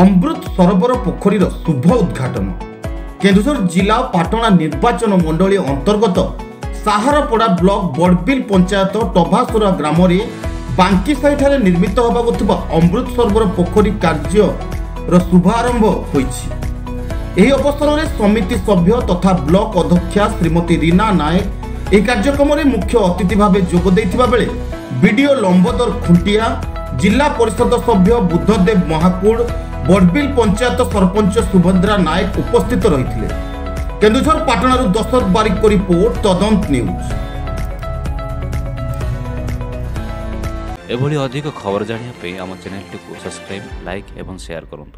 অমৃত সরোবর পোখরীর শুভ উদ্ঘাটন কেন্দুঝর জেলা পাটনা নির্বাচন মণ্ডলী অন্তর্গত সাহারপড়া ব্লক বড়বিল পঞ্চায়েত টভাসুরা গ্রামে বাঙ্কিসাইঠারে নির্মিত হওয়া অমৃত সরোবর পোখরী କାର୍ଯ୍ୟର ଶୁଭାରମ୍ଭ ହୋଇଛି ଏହି ଅବସରରେ ସମିତି ସଭ୍ୟ ତଥା ବ୍ଲକ ଅଧ୍ୟକ୍ଷା ଶ୍ରୀମତୀ ରୀନା ନାୟକ ଏହି କାର୍ଯ୍ୟକ୍ରମରେ ମୁଖ୍ୟ ଅତିଥି ଭାବେ ଯୋଗ ଦେଇଥିବା ବେଳେ ବିଡିଓ ଲମ୍ବୋଦର ଖୁଣ୍ଟିଆ ଜିଲ୍ଲା ପରିଷଦ ସଭ୍ୟ ବୁଦ୍ଧଦେବ ମହାକୁଡ଼ বড়বিল পঞ্চায়েত সরপঞ্চ সুভদ্রা নায়ক উপস্থিত রয়েছে কেন্দুঝর পাটনার দশরথ বারিক রিপোর্ট তদন্ত নিউজ এভাবে অধিক খবর জাঁয়া আমার চ্যানেলটি সবসক্রাইব লাইক এবং শেয়ার করুন